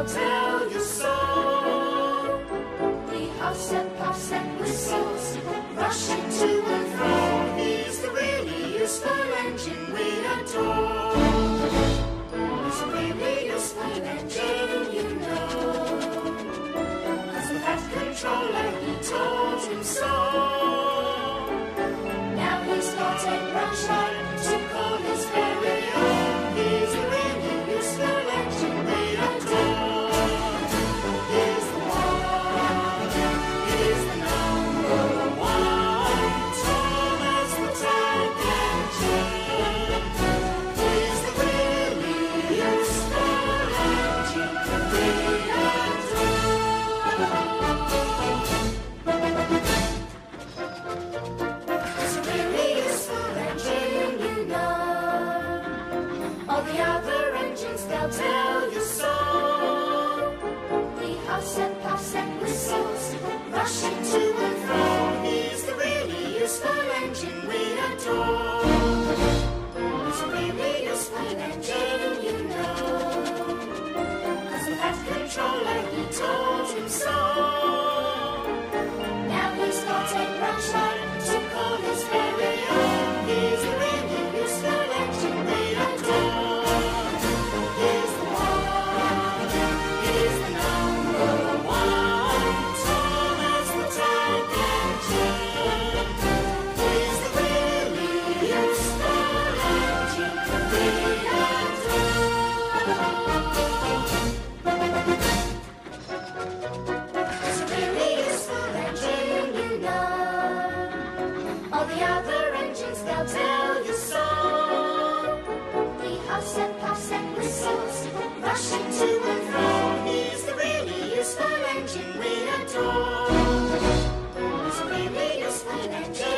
I'll tell you so. He huffs set, puffs and whistles, rushing to and fro. He's the really useful engine we adore. Really useful engine, you he told so. Fine